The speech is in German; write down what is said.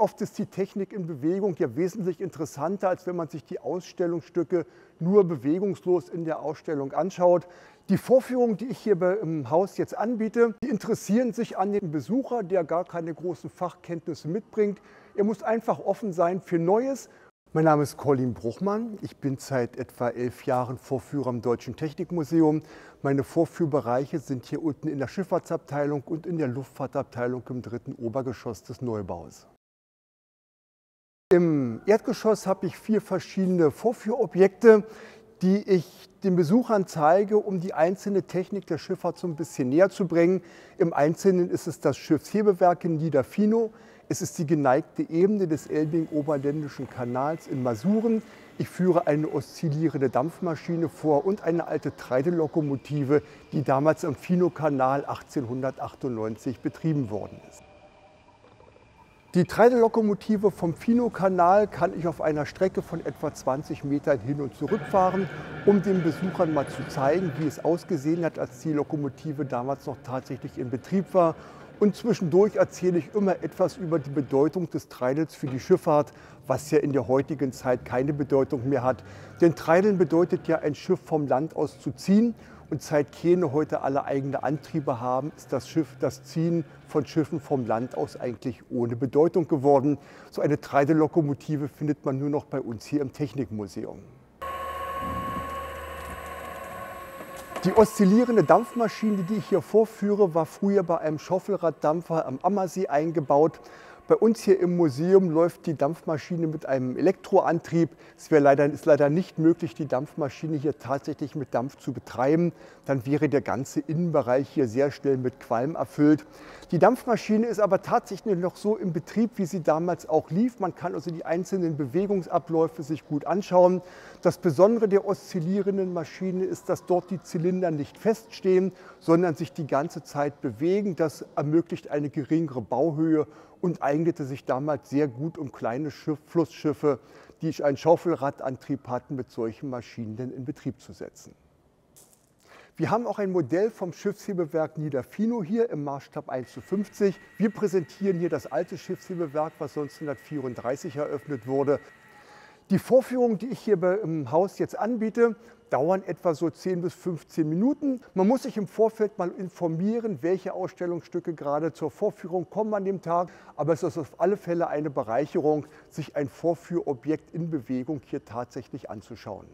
oft ist die Technik in Bewegung ja wesentlich interessanter, als wenn man sich die Ausstellungsstücke nur bewegungslos in der Ausstellung anschaut. Die Vorführungen, die ich hier im Haus jetzt anbiete, die interessieren sich an den Besucher, der gar keine großen Fachkenntnisse mitbringt. Er muss einfach offen sein für Neues. Mein Name ist Colin Bruchmann. Ich bin seit etwa elf Jahren Vorführer am Deutschen Technikmuseum. Meine Vorführbereiche sind hier unten in der Schifffahrtsabteilung und in der Luftfahrtabteilung im dritten Obergeschoss des Neubaus. Im Erdgeschoss habe ich vier verschiedene Vorführobjekte, die ich den Besuchern zeige, um die einzelne Technik der Schifffahrt so ein bisschen näher zu bringen. Im Einzelnen ist es das Schiffshebewerk in Niederfino, es ist die geneigte Ebene des Elbing-Oberländischen Kanals in Masuren. Ich führe eine oszillierende Dampfmaschine vor und eine alte Treidelokomotive, die damals am Fino-Kanal 1898 betrieben worden ist. Die Treidelokomotive vom Fino-Kanal kann ich auf einer Strecke von etwa 20 Metern hin und zurück fahren, um den Besuchern mal zu zeigen, wie es ausgesehen hat, als die Lokomotive damals noch tatsächlich in Betrieb war und zwischendurch erzähle ich immer etwas über die Bedeutung des Treidels für die Schifffahrt, was ja in der heutigen Zeit keine Bedeutung mehr hat. Denn Treideln bedeutet ja, ein Schiff vom Land aus zu ziehen. Und seit Kähne heute alle eigene Antriebe haben, ist das Schiff, das Ziehen von Schiffen vom Land aus eigentlich ohne Bedeutung geworden. So eine Treidellokomotive findet man nur noch bei uns hier im Technikmuseum. Die oszillierende Dampfmaschine, die ich hier vorführe, war früher bei einem Schaufelraddampfer am Ammersee eingebaut. Bei uns hier im Museum läuft die Dampfmaschine mit einem Elektroantrieb. Es leider, ist leider nicht möglich, die Dampfmaschine hier tatsächlich mit Dampf zu betreiben. Dann wäre der ganze Innenbereich hier sehr schnell mit Qualm erfüllt. Die Dampfmaschine ist aber tatsächlich noch so im Betrieb, wie sie damals auch lief. Man kann also die einzelnen Bewegungsabläufe sich gut anschauen. Das Besondere der oszillierenden Maschine ist, dass dort die Zylinder nicht feststehen, sondern sich die ganze Zeit bewegen. Das ermöglicht eine geringere Bauhöhe und eignete sich damals sehr gut, um kleine Schiff, Flussschiffe, die einen Schaufelradantrieb hatten, mit solchen Maschinen in Betrieb zu setzen. Wir haben auch ein Modell vom Schiffshebewerk Niederfino hier im Maßstab 1 zu 50. Wir präsentieren hier das alte Schiffshebewerk, was 1934 eröffnet wurde. Die Vorführungen, die ich hier im Haus jetzt anbiete, dauern etwa so 10 bis 15 Minuten. Man muss sich im Vorfeld mal informieren, welche Ausstellungsstücke gerade zur Vorführung kommen an dem Tag. Aber es ist auf alle Fälle eine Bereicherung, sich ein Vorführobjekt in Bewegung hier tatsächlich anzuschauen.